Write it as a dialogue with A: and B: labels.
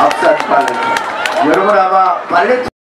A: అవసరం పర్యటించారు యరుమరామ పర్యటించారు